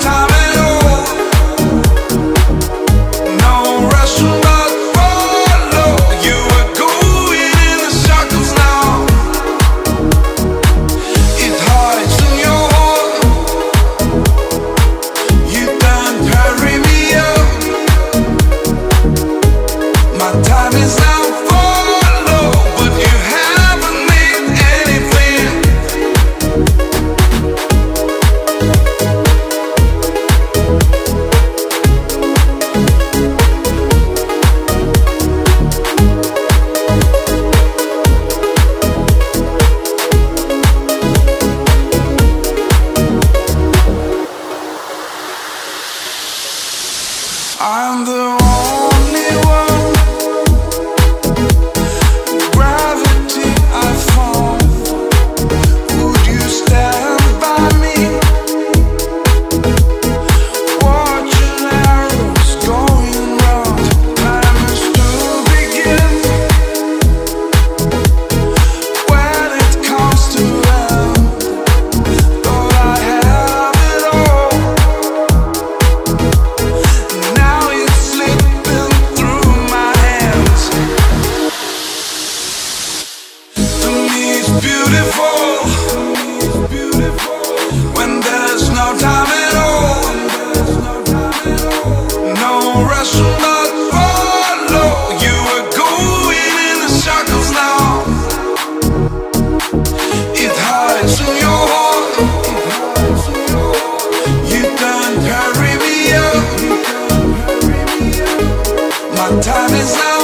time I'm the My time is now